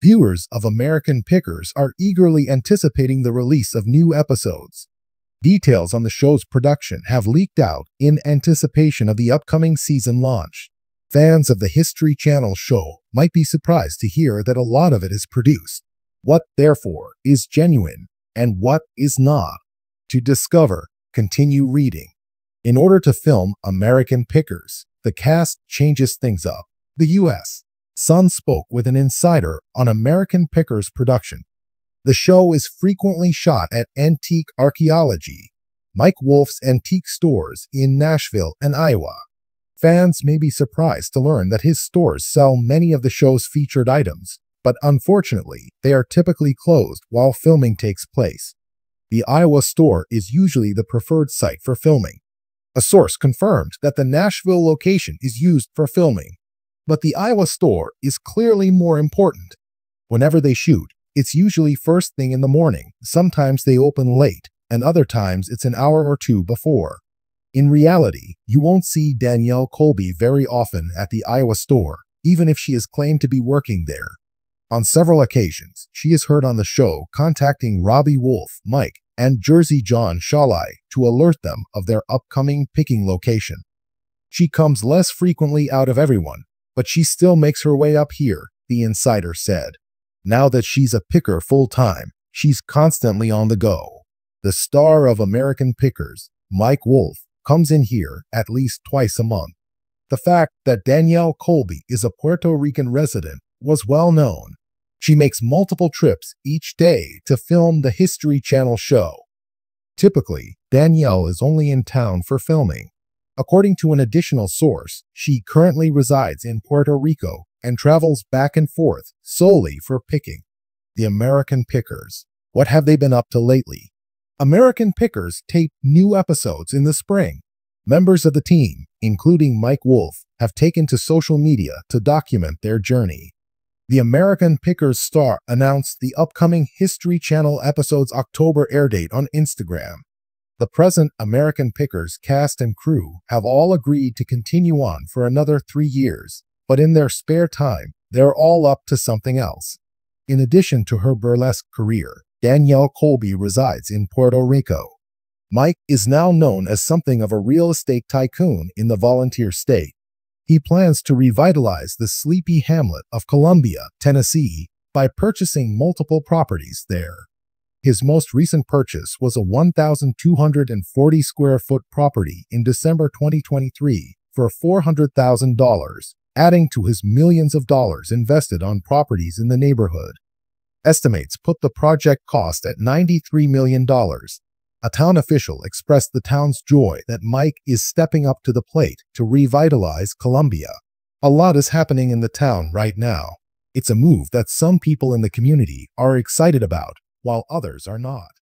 Viewers of American Pickers are eagerly anticipating the release of new episodes. Details on the show's production have leaked out in anticipation of the upcoming season launch. Fans of the History Channel show might be surprised to hear that a lot of it is produced. What, therefore, is genuine and what is not? To discover, continue reading. In order to film American Pickers, the cast changes things up. The U.S. Sun spoke with an insider on American Pickers production. The show is frequently shot at Antique Archaeology, Mike Wolfe's antique stores in Nashville and Iowa. Fans may be surprised to learn that his stores sell many of the show's featured items, but unfortunately, they are typically closed while filming takes place. The Iowa store is usually the preferred site for filming. A source confirmed that the Nashville location is used for filming, but the Iowa store is clearly more important. Whenever they shoot, it's usually first thing in the morning. Sometimes they open late, and other times it's an hour or two before. In reality, you won't see Danielle Colby very often at the Iowa store, even if she is claimed to be working there. On several occasions, she is heard on the show contacting Robbie Wolfe, Mike, and Jersey Jon Szalay to alert them of their upcoming picking location. She comes less frequently out of everyone, but she still makes her way up here, the insider said. Now that she's a picker full time, she's constantly on the go. The star of American Pickers, Mike Wolfe, comes in here at least twice a month. The fact that Danielle Colby is a Puerto Rican resident was well known. She makes multiple trips each day to film the History Channel show. Typically, Danielle is only in town for filming, According to an additional source, she currently resides in Puerto Rico and travels back and forth solely for picking. The American Pickers. What have they been up to lately? American Pickers tape new episodes in the spring. Members of the team, including Mike Wolfe, have taken to social media to document their journey. The American Pickers star announced the upcoming History Channel episode's October air date on Instagram. The present American Pickers cast and crew have all agreed to continue on for another three years, but in their spare time, they're all up to something else. In addition to her burlesque career, Danielle Colby resides in Puerto Rico. Mike is now known as something of a real estate tycoon in the volunteer state. He plans to revitalize the sleepy hamlet of Columbia, Tennessee, by purchasing multiple properties there. His most recent purchase was a 1,240 square foot property in December 2023 for $400,000, adding to his millions of dollars invested on properties in the neighborhood. Estimates put the project cost at $93 million. A town official expressed the town's joy that Mike is stepping up to the plate to revitalize Columbia. A lot is happening in the town right now. It's a move that some people in the community are excited about while others are not.